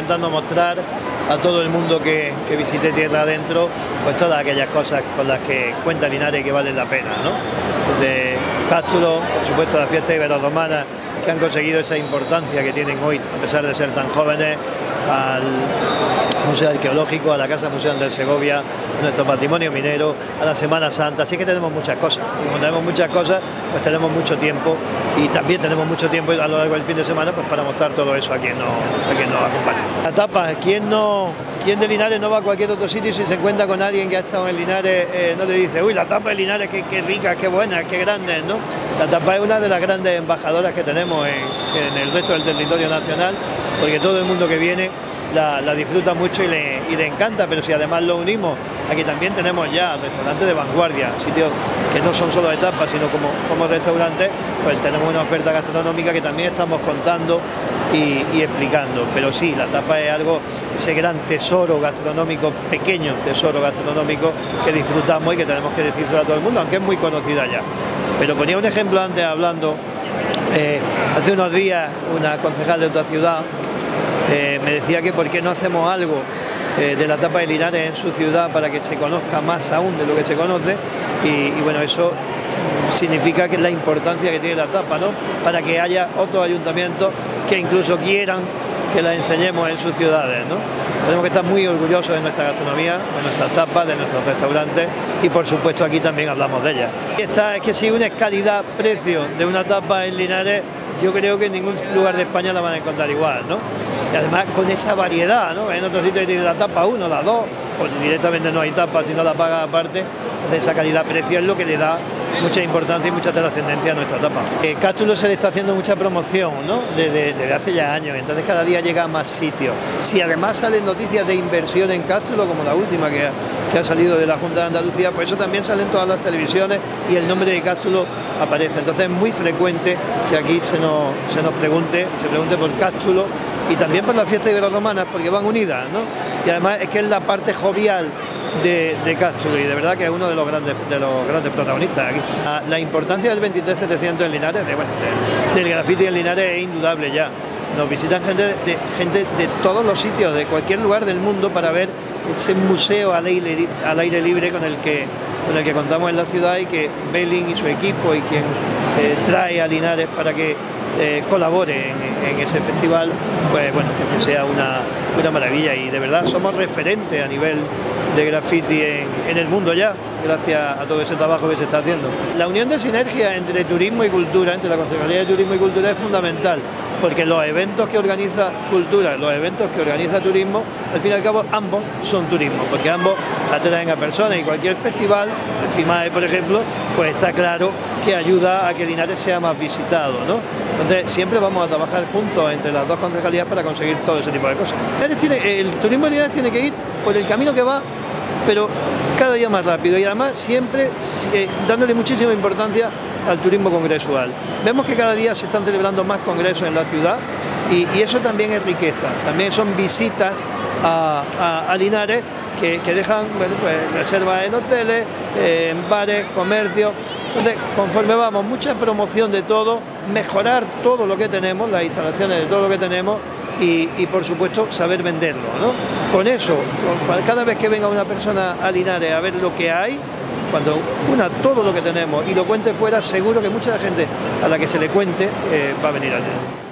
intentando mostrar a todo el mundo que, visite tierra adentro, pues todas aquellas cosas con las que cuenta Linares que valen la pena, ¿no? De Cástulo, por supuesto la fiesta ibero-romana, que han conseguido esa importancia que tienen hoy, a pesar de ser tan jóvenes, al Museo Arqueológico, a la Casa Museo de Segovia, nuestro patrimonio minero, a la Semana Santa. Así que tenemos muchas cosas. Como tenemos muchas cosas, pues tenemos mucho tiempo y también tenemos mucho tiempo a lo largo del fin de semana pues para mostrar todo eso a quien nos, a quien nos acompaña. La tapa, ¿quién, no, ¿quién de Linares no va a cualquier otro sitio y si se encuentra con alguien que ha estado en Linares eh, no le dice, uy, la tapa de Linares, qué, qué rica, qué buena, qué grande, ¿no? La tapa es una de las grandes embajadoras que tenemos en, en el resto del territorio nacional, porque todo el mundo que viene la, disfruta mucho y le, encanta, pero si además lo unimos, aquí también tenemos ya restaurantes de vanguardia, sitios que no son solo etapas, sino como, como restaurantes, pues tenemos una oferta gastronómica que también estamos contando y, explicando. Pero sí, la tapa es algo, ese gran tesoro gastronómico, pequeño tesoro gastronómico que disfrutamos y que tenemos que decirlo a todo el mundo, aunque es muy conocida ya. Pero ponía un ejemplo antes hablando, eh, hace unos días una concejal de otra ciudad eh, me decía que por qué no hacemos algo eh, de la tapa de Linares en su ciudad para que se conozca más aún de lo que se conoce y, bueno, eso significa que la importancia que tiene la tapa, ¿no? Para que haya otros ayuntamientos que incluso quieran que la enseñemos en sus ciudades, ¿no? Tenemos que estar muy orgullosos de nuestra gastronomía, de nuestras tapas, de nuestros restaurantes y por supuesto aquí también hablamos de ella. Esta es que si una es calidad-precio de una tapa en Linares, yo creo que en ningún lugar de España la van a encontrar igual, ¿no? Y además con esa variedad, ¿no? En otros sitios tiene la tapa 1, la 2, pues directamente no hay tapa, sino la paga aparte. De esa calidad-precio es lo que le da mucha importancia y mucha trascendencia a nuestra tapa. Eh, Cástulo se le está haciendo mucha promoción ¿no? desde, hace ya años, entonces cada día llega a más sitios. Si además salen noticias de inversión en Cástulo, como la última que ha, salido de la Junta de Andalucía, pues eso también sale en todas las televisiones y el nombre de Cástulo aparece. Entonces es muy frecuente que aquí se nos, se nos pregunte, se pregunte por Cástulo y también por las fiestas ibero-romanas, porque van unidas, ¿no? Y además es que es la parte jovial de, de Castro y de verdad que es uno de los grandes de los grandes protagonistas aquí. La, importancia del 23700 en Linares, de, bueno, del, grafiti en Linares es indudable ya. Nos visitan gente de, gente de todos los sitios, de cualquier lugar del mundo para ver ese museo al aire, al aire libre con el que con el que contamos en la ciudad y que Belling y su equipo y quien eh, trae a Linares para que eh, colabore en, ese festival, pues bueno, pues que sea una, una maravilla y de verdad somos referentes a nivel de graffiti en, el mundo ya, gracias a todo ese trabajo que se está haciendo. La unión de sinergia entre turismo y cultura, entre la Concejalía de Turismo y Cultura es fundamental, porque los eventos que organiza cultura, los eventos que organiza turismo, al fin y al cabo ambos son turismo, porque ambos atraen a personas y cualquier festival, el FIMAE por ejemplo, pues está claro que ayuda a que Linares sea más visitado. ¿no? Entonces siempre vamos a trabajar juntos entre las dos concejalías para conseguir todo ese tipo de cosas. el turismo de Linares tiene que ir por el camino que va pero cada día más rápido y además siempre eh, dándole muchísima importancia al turismo congresual. Vemos que cada día se están celebrando más congresos en la ciudad y, eso también es riqueza, también son visitas a, Linares que, dejan pues, reservas en hoteles, en bares, comercios. Entonces, conforme vamos, mucha promoción de todo, mejorar todo lo que tenemos, las instalaciones de todo lo que tenemos y, por supuesto saber venderlo. ¿no? Con eso, cada vez que venga una persona a Linares a ver lo que hay, cuando una todo lo que tenemos y lo cuente fuera, seguro que mucha gente a la que se le cuente eh, va a venir a.